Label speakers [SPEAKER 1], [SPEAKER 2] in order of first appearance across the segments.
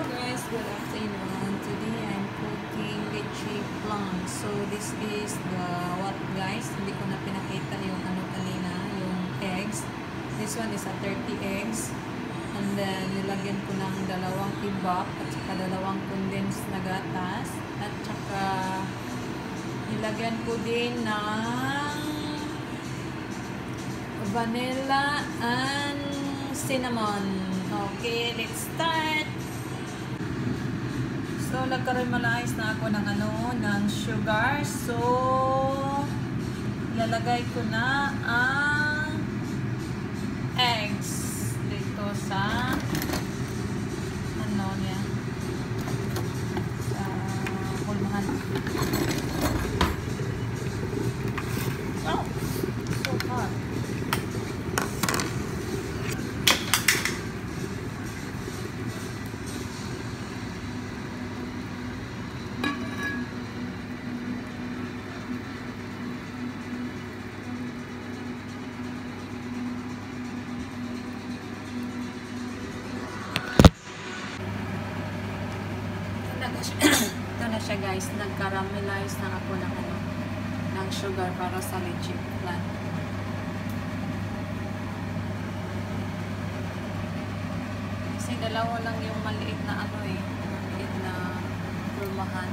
[SPEAKER 1] guys, good afternoon. Today I'm cooking leche flan. So this is the what guys, hindi ko na pinakita yung ano kanina, yung eggs. This one is a 30 eggs. And then nilagyan ko ng dalawang ibak at saka dalawang condensed na gatas. At saka nilagyan ko din ng vanilla and cinnamon. Okay, let's start. So, nagkaramalize na ako ng ano, ng sugar. So, lalagay ko na ang na siya, ito na siya guys, nag-caramelize na ako ng ano, ng sugar para sa leche flan. Kasi dalawa lang yung maliit na ano eh, maliit na kulmahan.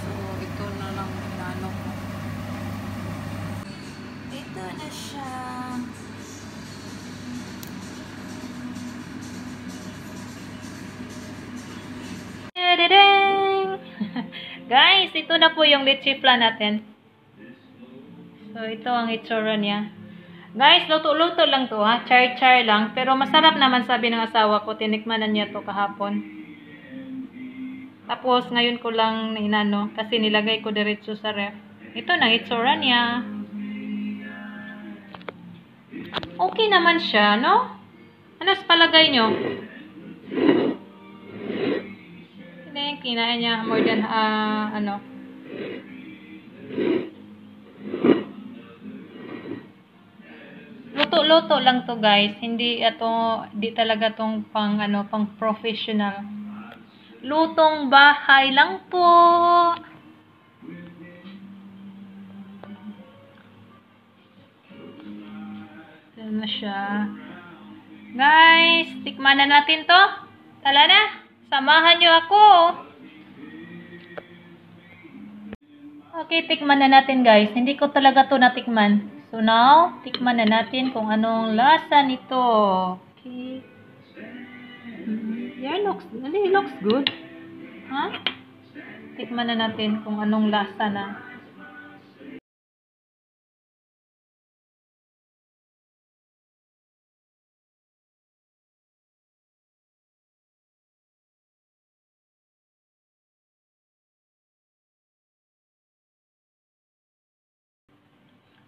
[SPEAKER 1] So, ito na lang inano ko. Ito na siya. Ito na po yung leche flan natin. So, ito ang itsura niya. Guys, luto-luto lang to ha. Char-char lang. Pero masarap naman sabi ng asawa ko. Tinikmanan niya to kahapon. Tapos, ngayon ko lang inano. Kasi nilagay ko diretso sa ref. Ito na itsura niya. Okay naman siya, no? Ano sa palagay nyo? Hindi, kinain niya more than, ah, ano. Luto-luto lang to guys. Hindi ito, di talaga tong pang, ano, pang professional. Lutong bahay lang po. Ito na siya. Guys, tikman na natin to. Tala na. Samahan nyo ako. Okay, tikman na natin guys. Hindi ko talaga to natikman. So now, tikman na natin kung anong lasa nito. Okay. Mm, Yeah, looks, it looks good. Huh? Tikman na natin kung anong lasa na.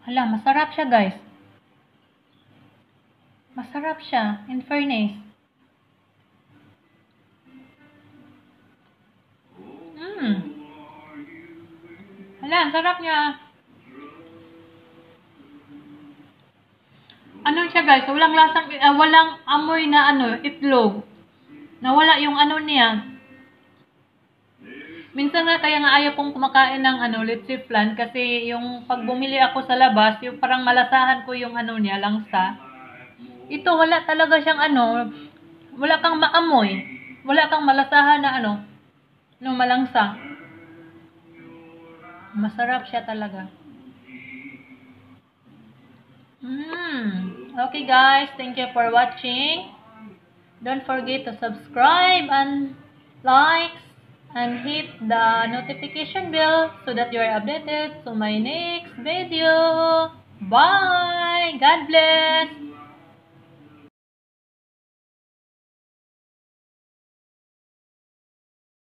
[SPEAKER 1] Hala, masarap siya guys. Masarap siya, in fairness. Mmm. Hala, sarap niya. Ano siya guys, walang lasang, ah, walang amoy na ano, itlog. Nawala yung ano niya. Minsan nga kaya nga ayaw kong kumakain ng ano, leche flan kasi yung pag bumili ako sa labas, yung parang malasahan ko yung ano niya, langsa. Ito wala talaga siyang ano, wala kang maamoy. Wala kang malasahan na ano, no malangsa. Masarap siya talaga. Mm. Okay guys, thank you for watching. Don't forget to subscribe and like and hit the notification bell so that you are updated to my next video. Bye! God bless!